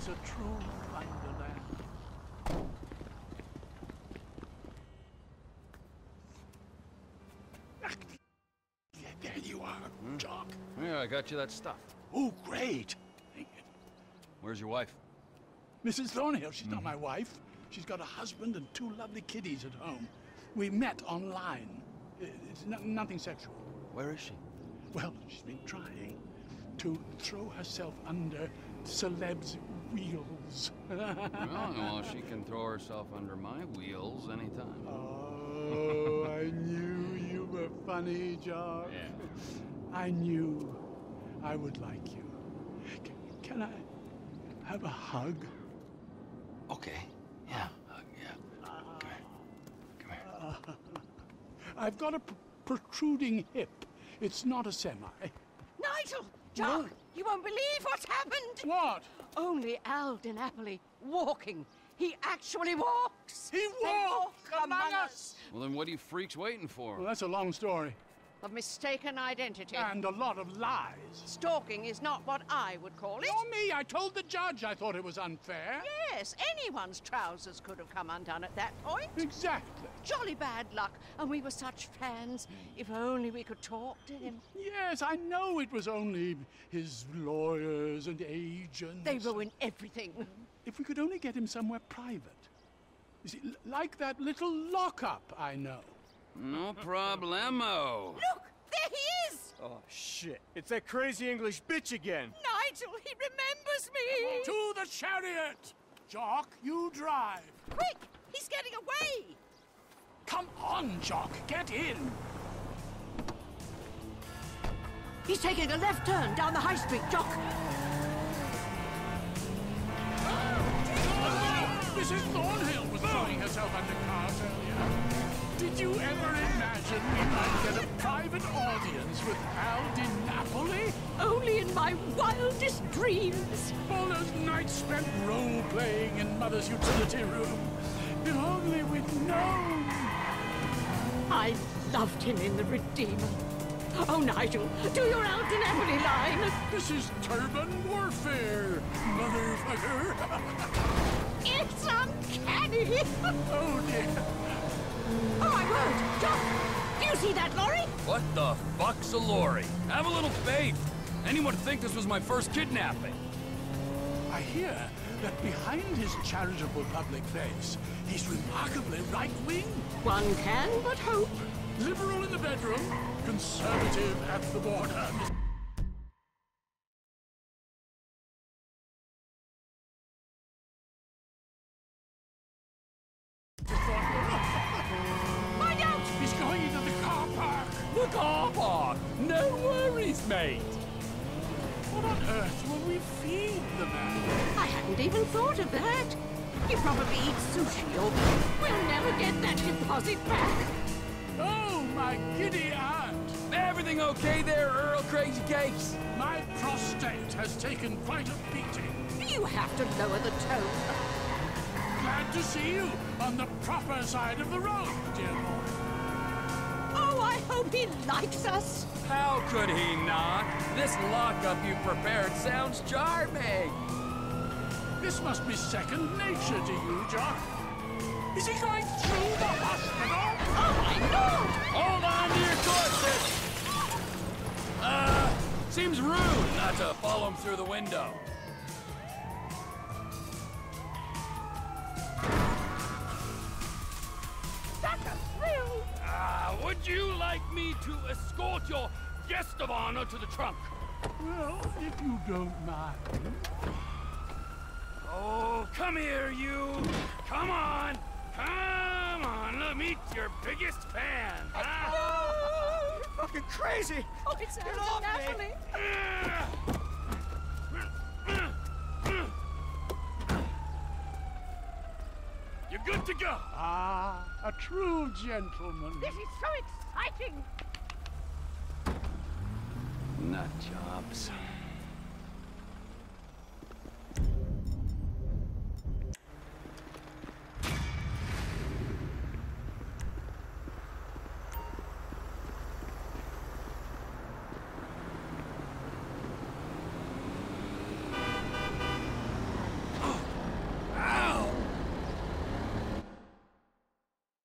is a true wonderland. There you are, Jock. Yeah, I got you that stuff. Oh, great. Where's your wife? Mrs. Thornhill, she's not mm-hmm. my wife. She's got a husband and two lovely kiddies at home. We met online. It's no, nothing sexual. Where is she? Well, she's been trying to throw herself under celebs' wheels. well, well, she can throw herself under my wheels anytime. oh, I knew you were funny, Jock. Yeah. I knew I would like you. C- can I have a hug? Okay. Yeah. Uh, yeah. Come here. Come here. I've got a protruding hip. It's not a semi. Nigel! Jock! What? You won't believe what's happened! What? Only Al Di Napoli walking. He actually walks! He walks walk among us. Well, then what are you freaks waiting for? Well, that's a long story. Of mistaken identity. And a lot of lies. Stalking is not what I would call it. Nor me. I told the judge I thought it was unfair. Yes, anyone's trousers could have come undone at that point. Exactly. Jolly bad luck, and we were such fans. If only we could talk to him. Yes, I know it was only his lawyers and agents. They ruin everything. If we could only get him somewhere private. You see, like that little lockup I know. No problemo. Look, there he is! Oh, shit. It's that crazy English bitch again. Nigel, he remembers me! To the chariot! Jock, you drive. Quick, he's getting away! Come on, Jock, get in. He's taking a left turn down the high street, Jock. Mrs. Thornhill was throwing herself under cars earlier. Did you ever imagine we might get a private audience with Al Di Napoli? Only in my wildest dreams. All those nights spent role-playing in Mother's utility room. If only we'd known. I loved him in The Redeemer. Oh, Nigel, do your Al Di Napoli line. This is turban warfare, motherfucker. It's uncanny. oh dear. Oh, my word, Jock, do you see that lorry? What the fuck's a lorry? Have a little faith. Anyone think this was my first kidnapping. I hear that behind his charitable public face, he's remarkably right-wing. One can but hope. Liberal in the bedroom, conservative at the border. Car park. No worries, mate. What on earth will we feed the man? I hadn't even thought of that. He probably eats sushi or we'll never get that deposit back. Oh, my giddy aunt! Everything okay there, Earl Crazy Cakes? My prostate has taken quite a beating. You have to lower the tone. Glad to see you on the proper side of the road, dear boy. I hope he likes us. How could he not? This lockup you prepared sounds charming. This must be second nature to you, Jock. Is he going through the hospital? Oh, my lord! Hold on to your corset! Uh, seems rude not to follow him through the window. Would you like me to escort your guest of honor to the trunk? Well, if you don't mind. Oh, come here, you! Come on! Come on, let me meet your biggest fan! huh? You're fucking crazy. Oh, it's uh, Al off Di me. Napoli. To go! Ah, a true gentleman. This is so exciting. Nut jobs.